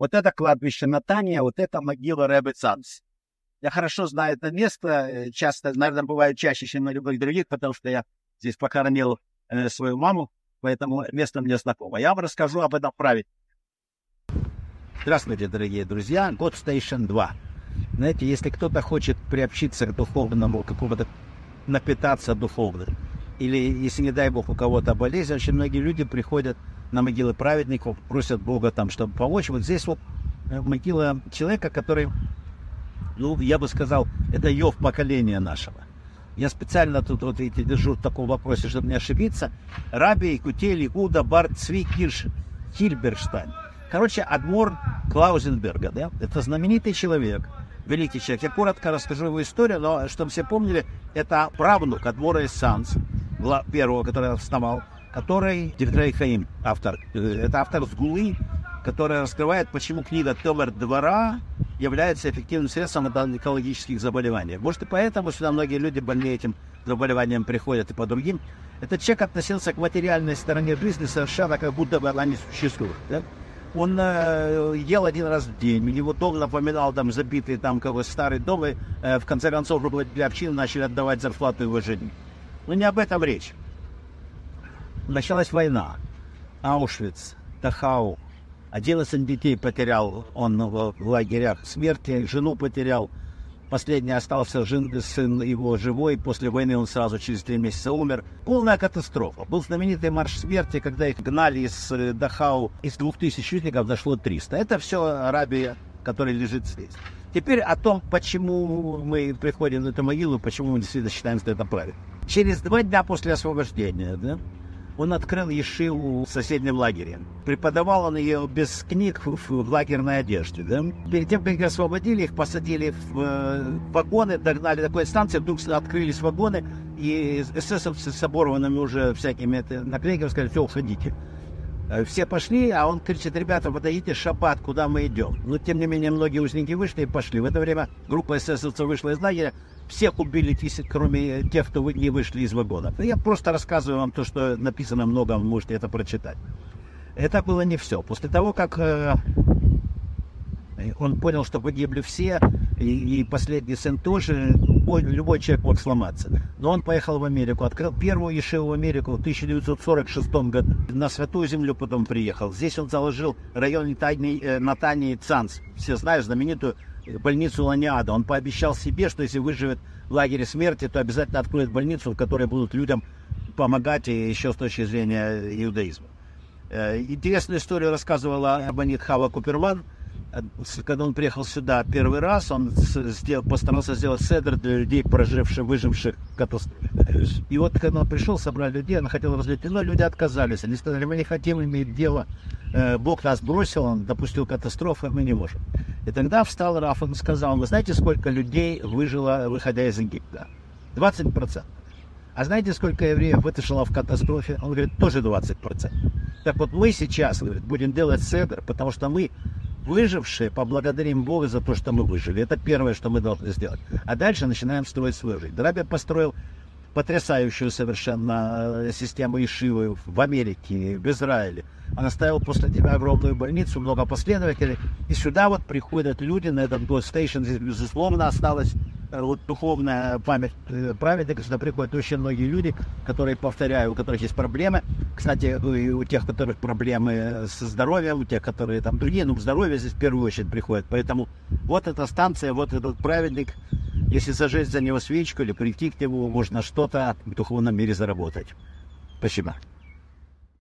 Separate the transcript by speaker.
Speaker 1: Вот это кладбище Натания, вот это могила Рэбе Цанс. Я хорошо знаю это место, э, часто, наверное, бывает чаще, чем на любых других, потому что я здесь похоронил э, свою маму, поэтому место мне знакомо. Я вам расскажу об этом праве. Здравствуйте, дорогие друзья. God Station 2. Знаете, если кто-то хочет приобщиться к духовному, какому-то напитаться духовно, или если, не дай бог, у кого-то болезнь, очень многие люди приходят на могилы праведников, просят Бога там, чтобы помочь. Вот здесь вот э, могила человека, который, ну, я бы сказал, это Йов поколения нашего. Я специально тут вот эти держу в таком вопросе, чтобы не ошибиться. Раби, Кутели, Уда, Барт, Цви, Кирш, Хильберштайн. Короче, Адмор Клаузенберга, да, это знаменитый человек, великий человек. Я коротко расскажу его историю, но чтобы все помнили, это правнук Адмора Санс, первого, который основал, который Диртрей Хаим, автор. Э, это автор Сгулы, который раскрывает, почему книга Томер двора является эффективным средством от онкологических заболеваний. Может, и поэтому сюда многие люди больные этим заболеванием приходят и по другим. Этот человек относился к материальной стороне жизни совершенно как будто бы она не существует. Да? Он э, ел один раз в день, его дом напоминал там забитый там какой старый дом, и э, в конце концов для общины начали отдавать зарплату его жене. Но не об этом речь. Началась война. Аушвиц, Дахау. 11 детей потерял он в лагерях смерти, жену потерял. Последний остался жен, сын его живой. После войны он сразу через три месяца умер. Полная катастрофа. Был знаменитый марш смерти, когда их гнали из э, Дахау. Из двух тысяч узников дошло 300. Это все Арабия, которая лежит здесь. Теперь о том, почему мы приходим на эту могилу, почему мы действительно считаем, что это правильно. Через два дня после освобождения, да, он открыл Ешиву в соседнем лагере. Преподавал он ее без книг в, лагерной одежде. Да? Перед тем, как их освободили, их посадили в э, вагоны, догнали такой станции, вдруг открылись вагоны, и эсэсовцы с оборванными уже всякими наклейками сказали, все, уходите. Э, все пошли, а он кричит, ребята, подойдите, шабат, куда мы идем. Но, тем не менее, многие узники вышли и пошли. В это время группа эсэсовцев вышла из лагеря, всех убили, кроме тех, кто не вышли из вагона. Я просто рассказываю вам то, что написано много, вы можете это прочитать. Это было не все. После того, как э, он понял, что погибли все, и, и последний сын тоже, любой, любой человек мог сломаться. Но он поехал в Америку, открыл первую Ешиву в Америку в 1946 году. На Святую Землю потом приехал. Здесь он заложил район Натании, э, Натании Цанс. Все знают знаменитую больницу Ланиада. Он пообещал себе, что если выживет в лагере смерти, то обязательно откроет больницу, в которой будут людям помогать и еще с точки зрения иудаизма. Э, интересную историю рассказывала Абанит Хава Куперман. Э, когда он приехал сюда первый раз, он сделал, постарался сделать седр для людей, проживших, выживших катастрофе. И вот когда он пришел, собрал людей, он хотел разлить, но люди отказались. Они сказали, мы не хотим иметь дело, э, Бог нас бросил, он допустил катастрофу, мы не можем. И тогда встал Раф и сказал, вы знаете, сколько людей выжило, выходя из Египта? 20%. А знаете, сколько евреев вытащило в катастрофе? Он говорит, тоже 20%. Так вот, мы сейчас говорит, будем делать седр, потому что мы, выжившие, поблагодарим Бога за то, что мы выжили. Это первое, что мы должны сделать. А дальше начинаем строить свою жизнь. Драбя построил потрясающую совершенно э, систему Ишивы в Америке, в Израиле. Он оставил после тебя огромную больницу, много последователей. И сюда вот приходят люди на этот Go Здесь, безусловно, осталась э, вот духовная память э, праведника. Сюда приходят очень многие люди, которые, повторяю, у которых есть проблемы. Кстати, у тех, у которых проблемы со здоровьем, у тех, которые там другие, ну, здоровье здесь в первую очередь приходит. Поэтому вот эта станция, вот этот праведник, если зажечь за него свечку или прийти к нему, можно что-то в духовном мире заработать. Спасибо.